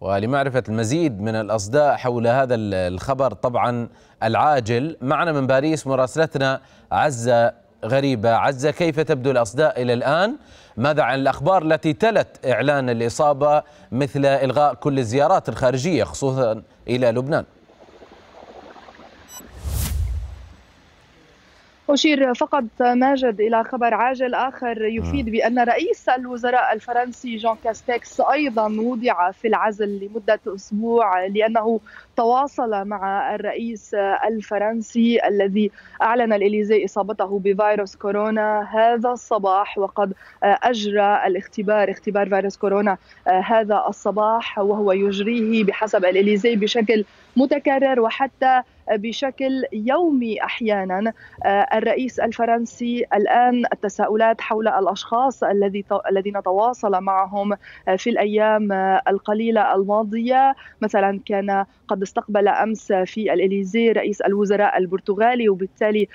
ولمعرفة المزيد من الأصداء حول هذا الخبر طبعا العاجل. معنا من باريس مراسلتنا عزة غريبة. عزة كيف تبدو الأصداء إلى الآن؟ ماذا عن الأخبار التي تلت إعلان الإصابة مثل إلغاء كل الزيارات الخارجية خصوصا إلى لبنان؟ أشير فقط ماجد إلى خبر عاجل آخر يفيد بأن رئيس الوزراء الفرنسي جون كاستكس أيضا وضع في العزل لمدة أسبوع لأنه تواصل مع الرئيس الفرنسي الذي أعلن الإليزي إصابته بفيروس كورونا هذا الصباح وقد أجرى الاختبار اختبار فيروس كورونا هذا الصباح وهو يجريه بحسب الإليزي بشكل متكرر وحتى بشكل يومي أحيانا. الرئيس الفرنسي الآن التساؤلات حول الأشخاص الذي الذين تواصل معهم في الأيام القليلة الماضية. مثلا كان قد استقبل أمس في الإليزي رئيس الوزراء البرتغالي وبالتالي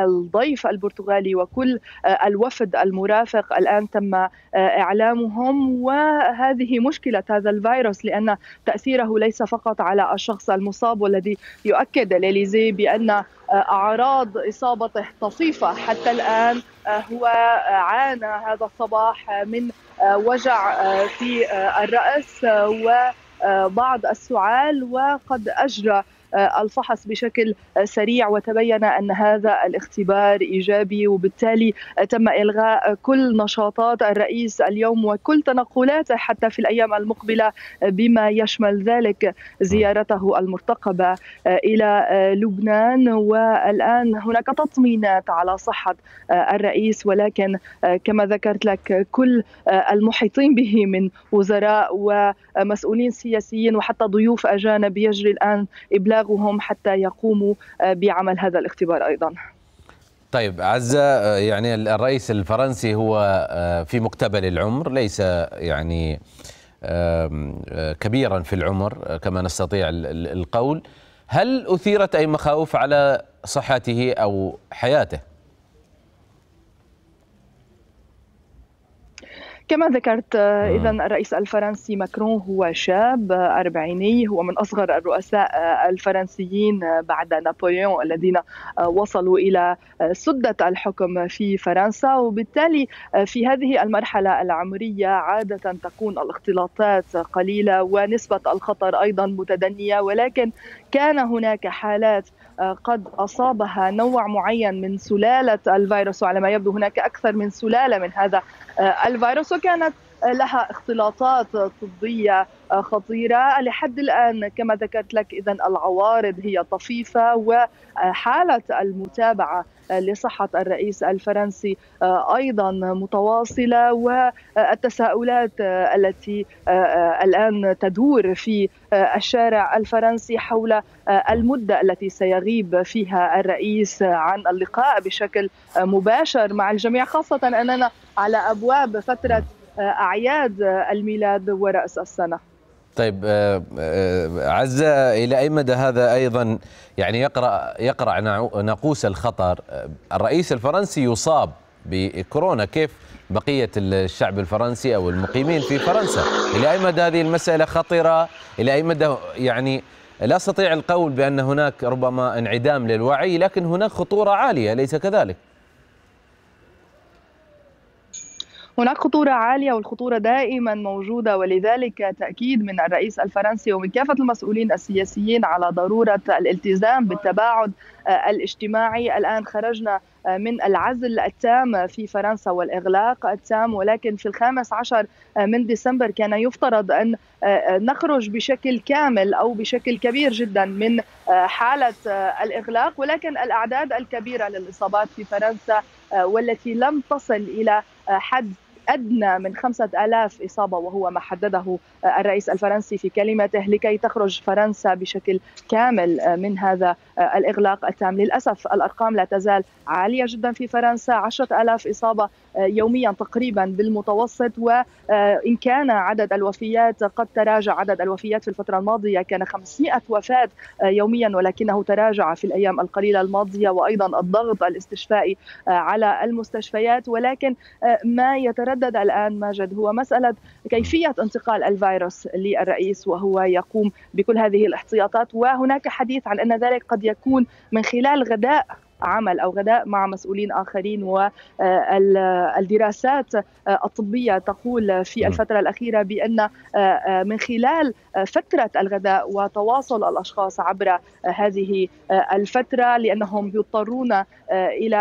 الضيف البرتغالي وكل الوفد المرافق الآن تم إعلامهم. وهذه مشكلة هذا الفيروس لأن تأثيره ليس فقط على الشخص المصاب والذي يؤكد الاليزي بأن أعراض اصابته طفيفة حتى الآن هو عانى هذا الصباح من وجع في الرأس وبعض السعال وقد أجرى الفحص بشكل سريع وتبين أن هذا الاختبار إيجابي وبالتالي تم إلغاء كل نشاطات الرئيس اليوم وكل تنقلاته حتى في الأيام المقبلة بما يشمل ذلك زيارته المرتقبة إلى لبنان. والآن هناك تطمينات على صحة الرئيس ولكن كما ذكرت لك كل المحيطين به من وزراء ومسؤولين سياسيين وحتى ضيوف أجانب يجري الآن إبلاغ إبلاغهم حتى يقوموا بعمل هذا الاختبار أيضا طيب عزة يعني الرئيس الفرنسي هو في مقتبل العمر ليس يعني كبيرا في العمر كما نستطيع القول هل أثيرت أي مخاوف على صحته أو حياته؟ كما ذكرت اذا الرئيس الفرنسي ماكرون هو شاب أربعيني هو من أصغر الرؤساء الفرنسيين بعد نابليون الذين وصلوا إلى سدة الحكم في فرنسا. وبالتالي في هذه المرحلة العمرية عادة تكون الاختلاطات قليلة ونسبة الخطر أيضا متدنية. ولكن كان هناك حالات قد أصابها نوع معين من سلالة الفيروس وعلى ما يبدو هناك أكثر من سلالة من هذا الفيروس. وكانت لها اختلاطات طبية خطيرة. لحد الآن كما ذكرت لك اذا العوارض هي طفيفة وحالة المتابعة لصحة الرئيس الفرنسي أيضا متواصلة والتساؤلات التي الآن تدور في الشارع الفرنسي حول المدة التي سيغيب فيها الرئيس عن اللقاء بشكل مباشر مع الجميع خاصة أننا على أبواب فترة أعياد الميلاد ورأس السنة. طيب عزة إلى أي مدى هذا أيضا؟ يعني يقرأ يقرأ ناقوس الخطر. الرئيس الفرنسي يصاب بكورونا. كيف بقية الشعب الفرنسي أو المقيمين في فرنسا؟ إلى أي مدى هذه المسألة خطرة؟ إلى أي مدى يعني لا أستطيع القول بأن هناك ربما انعدام للوعي لكن هناك خطورة عالية أليس كذلك؟ هناك خطورة عالية والخطورة دائما موجودة ولذلك تأكيد من الرئيس الفرنسي ومن كافة المسؤولين السياسيين على ضرورة الالتزام بالتباعد الاجتماعي. الآن خرجنا من العزل التام في فرنسا والإغلاق التام ولكن في الخامس عشر من ديسمبر كان يفترض أن نخرج بشكل كامل أو بشكل كبير جدا من حالة الإغلاق. ولكن الأعداد الكبيرة للإصابات في فرنسا والتي لم تصل إلى حد أدنى من خمسة ألاف إصابة وهو ما حدده الرئيس الفرنسي في كلمته لكي تخرج فرنسا بشكل كامل من هذا الإغلاق التام. للأسف الأرقام لا تزال عالية جدا في فرنسا. عشرة ألاف إصابة يوميا تقريبا بالمتوسط. وإن كان عدد الوفيات قد تراجع عدد الوفيات في الفترة الماضية كان 500 وفاة يوميا ولكنه تراجع في الأيام القليلة الماضية. وأيضا الضغط الاستشفائي على المستشفيات. ولكن ما يتردد الآن ماجد هو مسألة كيفية انتقال الفيروس للرئيس وهو يقوم بكل هذه الاحتياطات. وهناك حديث عن أن ذلك قد يكون من خلال غداء عمل أو غداء مع مسؤولين آخرين والدراسات الطبية تقول في الفترة الأخيرة بأن من خلال فترة الغداء وتواصل الأشخاص عبر هذه الفترة لأنهم يضطرون إلى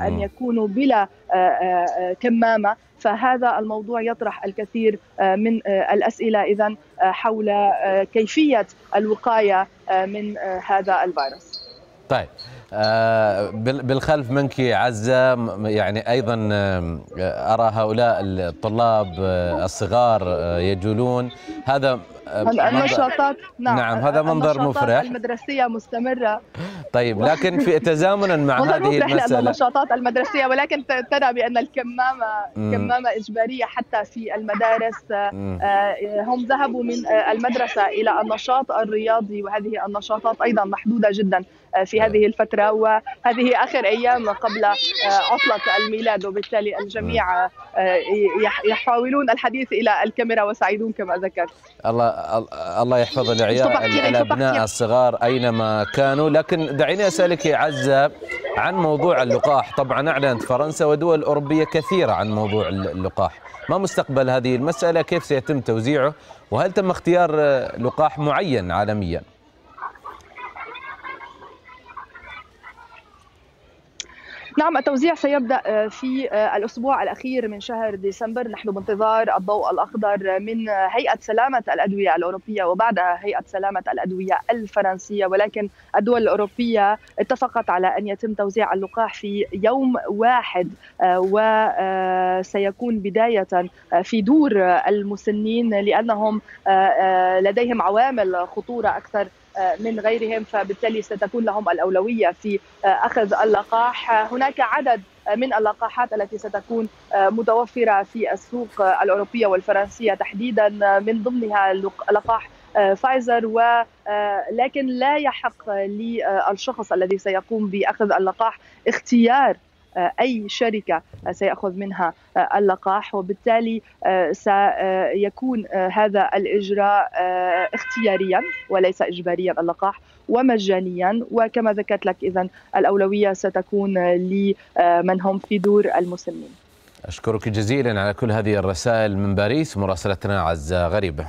أن يكونوا بلا كمامة فهذا الموضوع يطرح الكثير من الأسئلة إذا حول كيفية الوقاية من هذا الفيروس. طيب. بالخلف منك عزة يعني أيضا آه، أرى هؤلاء الطلاب آه، الصغار يجولون. هذا النشاطات نعم, نعم هذا منظر مفرح. المدرسية مستمرة. طيب لكن في تزامنا مع هذه المسألة. النشاطات المدرسية ولكن ترى بأن الكمامة كمامة إجبارية حتى في المدارس. هم ذهبوا من المدرسة إلى النشاط الرياضي وهذه النشاطات أيضا محدودة جدا في هذه الفترة. وهذه آخر أيام قبل عطلة الميلاد وبالتالي الجميع يحاولون الحديث إلى الكاميرا وسعيدون كما ذكرت. الله الله يحفظ العيال الأبناء الصغار أينما كانوا. لكن دعيني أسألك يا عزة عن موضوع اللقاح. طبعا أعلنت فرنسا ودول أوروبية كثيرة عن موضوع اللقاح. ما مستقبل هذه المسألة؟ كيف سيتم توزيعه؟ وهل تم اختيار لقاح معين عالميا؟ نعم التوزيع سيبدأ آه، في آه، الأسبوع الأخير من شهر ديسمبر. نحن بانتظار الضوء الأخضر من هيئة سلامة الأدوية الأوروبية وبعدها هيئة سلامة الأدوية الفرنسية. ولكن الدول الأوروبية اتفقت على أن يتم توزيع اللقاح في يوم واحد آه، وسيكون بداية في دور المسنين لأنهم لديهم عوامل خطورة أكثر من غيرهم فبالتالي ستكون لهم الأولوية في أخذ اللقاح. هناك عدد من اللقاحات التي ستكون متوفرة في السوق الأوروبية والفرنسية تحديدا من ضمنها لقاح فايزر ولكن لا يحق للشخص الذي سيقوم بأخذ اللقاح اختيار أي شركة سيأخذ منها اللقاح وبالتالي سيكون هذا الإجراء اختياريا وليس اجباريا اللقاح ومجانيا. وكما ذكرت لك اذا الأولوية ستكون لمن هم في دور المسنين. أشكرك جزيلا على كل هذه الرسائل من باريس. مراسلتنا عزه غريبه